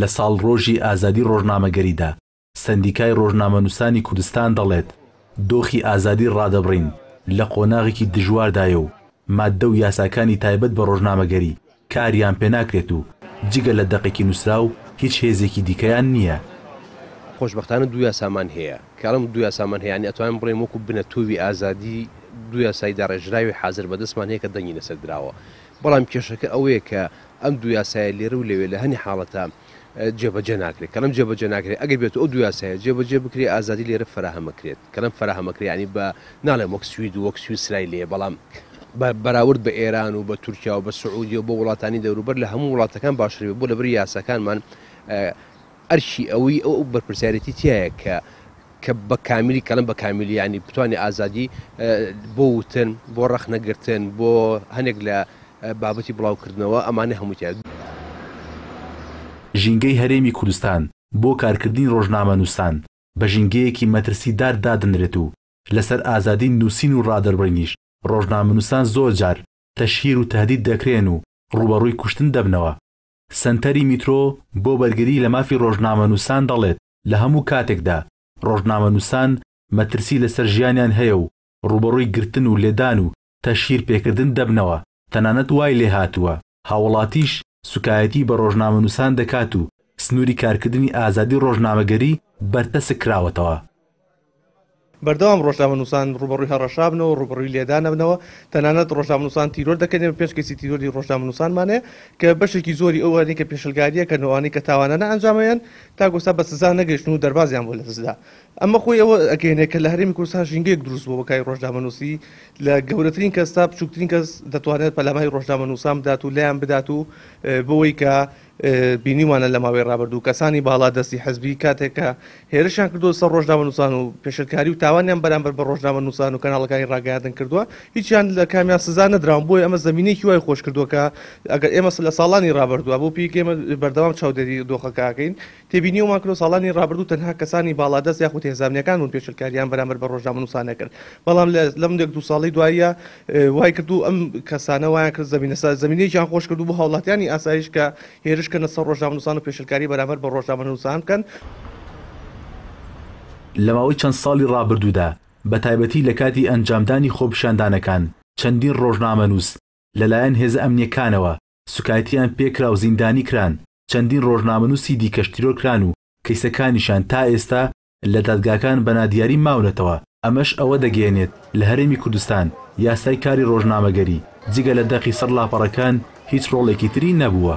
لە ساڵڕۆژی ئازادی ڕۆژنامەگەریدا، سەندیکای ڕۆژنامەنووسانی کوردستان دەڵێت، دۆخی ئازادی ڕادەبڕین لە قۆناغێکی دژواردایە و ماددە و یاساکانی تایبەت بە ڕۆژنامەگەری کاریان پێناکرێت و جگە لە دەقێکی نووسراو هیچ هێزێکی دیکەیان نییە. خۆشبەختانە دوو یاسامان هەیە. کە ئەڵێم دوو یاسامان هەیە یانی ئەتوانم بڵێم وەکو بنەتۆوی ئازادی دوو یاسای داڕێژراوی حازر بەدەستمان هەیە کە دەنگی لەسەر دراوە. بەڵام کێشەکە ئەوەیە کە ئەم دوو یاسایە لێرە و لەوێ لە هەنی حاڵەتا جێبەجێ ناکرێت، کەلەم جێبەجێ ناکرێت ئەگەر بێتو ئەو دوو یاسایە جێبەجێ بکرێت ئازادی لێرە فەراهەمەکرێت، کەلەم فەراهەمەکرێت یانی بە ناڵێم وەک سوید و وەک سویسرای لێیە بەڵام بە بەراورد بە ئێران و بە تورکیا و بە سعودیە و بە وڵاتانی دەوروبەر لە هەموو وڵاتەکان باشتر بێت بۆ لەبری یاساکانمان ئەرکی ئەوی ئەو بەرپرسیارێتی تیایە کە کە بە کامیلی کەڵم بە کامیلیانی بتوانێت ئازادی بۆ وتن بۆ ڕەخنەگرتن بۆ هەنێک لە بابەتی بڵاوکردنەوە ئەمانە هەمووتیا. ژینگەی هەرێمی کوردستان بۆ کارکردنی ڕۆژنامەنووسان بە ژینگەیەکی مەترسی دار دادەنرێت و لەسەر ئازادی نووسین و ڕادەربڕینیش ڕۆژنامەنووسان زۆر جار تەشهیر و تەهدید دەکرێن و ڕووبەڕووی کوشتن دەبنەوە. سەنتەری میترۆ بۆ بەرگری لە مافی ڕۆژنامەنووسان دەڵێت، لە هەموو کاتێکدا ڕۆژنامەنووسان مەترسی لەسەر ژیانیان هەیە و ڕووبەڕووی گرتن و لێدان و تەشهیر پێکردن دەبنەوە، تەنانەت وای لێهاتووە هاوڵاتیش سوکایەتی بە ڕۆژنامەنووسان دەکات و سنووری کارکردنی ئازادی ڕۆژنامەگەری بەرتەسک کراوەتەوە. بەردەوام ڕۆژنامەنووسان ڕووبەڕووی هەڕەشابن و ڕووبەڕووی لێدانەبنەوە تەنانەت ڕۆژنامەنووسان تیرۆر دەکەن ئێمە پێنج کەیسی تیرۆری ڕۆژنامەنووسانمان هەیە کە بەشێکی زۆری ئەو ئەرنی کە پێشلگاریەکەن و ئەوانەی کە تاوانانە ئەنجامەیەن تاکۆستا بە سزا نەگەشتن و دەربازیان بۆ لەدەستدا ئەمە خۆی ئەوە ئەگەینێ کە لە هەرێمی کوردستان ژینگەیەک دروست بووە بۆ کاری ڕۆژنامەنووسی لە گەورەترین کەس تا بچووکترین کەس دەتوانێت پەلاماری ڕۆژنامەنووسان بدات و لایان بدات و بەوەی کە بینیومانە لەماوەی رابردوو کەسانی باڵا دەستی حزبی کاتێک کە هێرشیان کردووە سەر رۆژنامەنووسان و پێشلکاری و تاوانیان بەرامبەر بە رۆژنامەنووسان و کەناڵەکانی راگەیاندن کردووە هیچیان لە کامیان سزا نەدراون بۆیە ئەمە زەمینەیەکی وای خۆشکردووە کە ئەگەر ئێمە لە ساڵانی رابردوو بۆ پێی کە ئێمە بەردەوام چاودێری دۆخەکە ئەکەین تێبینی و ماکرۆ ساڵانی ڕابردوو تەنها کەسانی باڵادەست یاخود هێزامنیەکان بوون پێشلکاریان بەرامبەر بە ڕۆژنامەنووسان دەکرد بەڵام لە لەم یەک دوو ساڵەی دواییە وای کرد و ئەم کەسانە وایان کرد زەمینە ساز زەمینەیەکیان خۆش کرد و بۆ هاوڵاتیانی ئاسایش کە هێرش کەنە سەر ڕۆژنامەنووسان و پێشلکاری بەرامبەر بە ڕۆژنامەنووسان بکەن. لە ماوەی چەند ساڵی ڕابردوودا بەتایبەتی لە کاتی ئەنجامدانی خۆپیشاندانەکان چەندین ڕۆژنامەنووس لە لایەن هێزە ئەمنیەکانەوە سوکایتیان پێکرا و زیندانی کران، چەندین ڕۆژنامەنووسی دیکەش تیرۆر کران و کەیسەکانیشیان تا ئێستا لە دادگاکان بە نادیاری ماونەتەوە، ئەمەش ئەوە دەگەیەنێت لە هەرێمی کوردستان یاسای کاری ڕۆژنامەگەری جگە لە دەقی سەر لاپەڕەکان هیچ ڕۆڵێکی تری نەبووە.